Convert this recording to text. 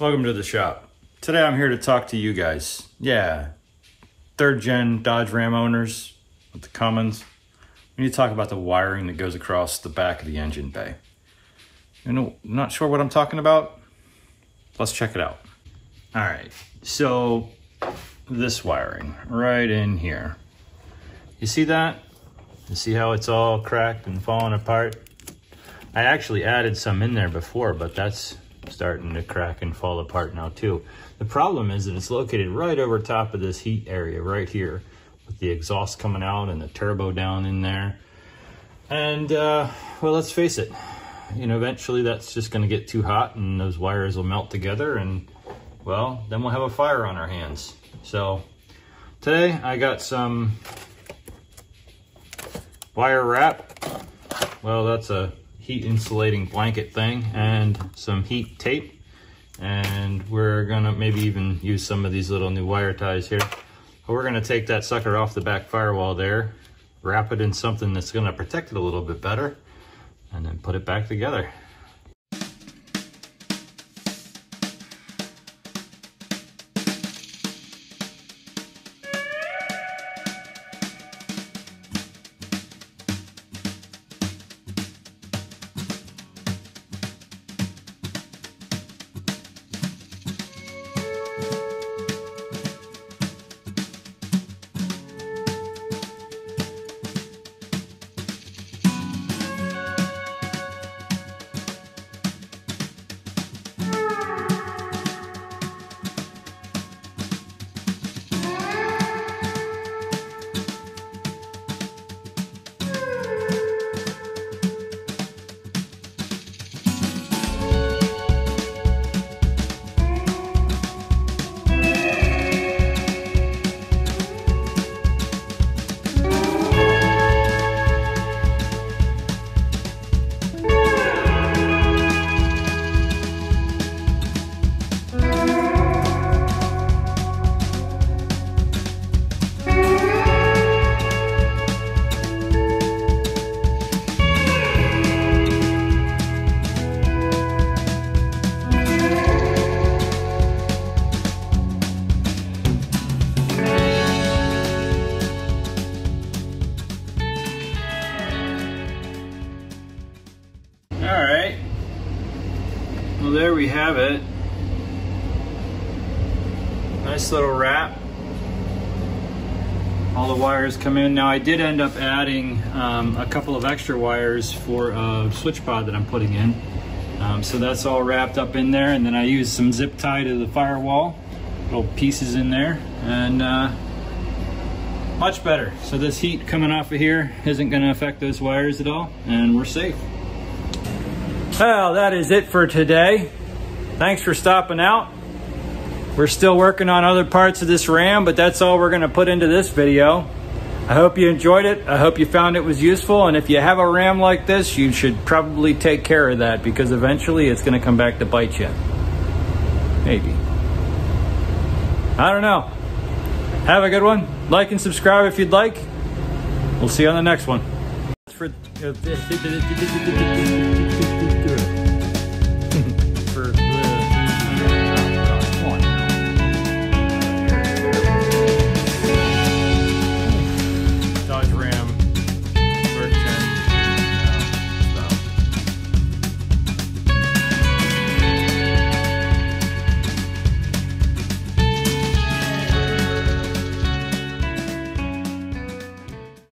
Welcome to the shop. Today I'm here to talk to you guys. Yeah, third gen Dodge Ram owners with the Cummins. We need to talk about the wiring that goes across the back of the engine bay. You know, not sure what I'm talking about? Let's check it out. All right, so this wiring right in here. You see that? You see how it's all cracked and falling apart? I actually added some in there before, but that's starting to crack and fall apart now too. The problem is that it's located right over top of this heat area right here with the exhaust coming out and the turbo down in there. And uh, well, let's face it, you know, eventually that's just gonna get too hot and those wires will melt together and well, then we'll have a fire on our hands. So today I got some wire wrap. Well, that's a heat insulating blanket thing and some heat tape. And we're gonna maybe even use some of these little new wire ties here. But we're gonna take that sucker off the back firewall there, wrap it in something that's gonna protect it a little bit better, and then put it back together. Well, there we have it. Nice little wrap. All the wires come in. Now I did end up adding um, a couple of extra wires for a switch pod that I'm putting in. Um, so that's all wrapped up in there. And then I used some zip tie to the firewall, little pieces in there. And uh, much better. So this heat coming off of here isn't gonna affect those wires at all. And we're safe. Well, that is it for today. Thanks for stopping out. We're still working on other parts of this RAM, but that's all we're gonna put into this video. I hope you enjoyed it. I hope you found it was useful. And if you have a RAM like this, you should probably take care of that because eventually it's gonna come back to bite you. Maybe. I don't know. Have a good one. Like and subscribe if you'd like. We'll see you on the next one. For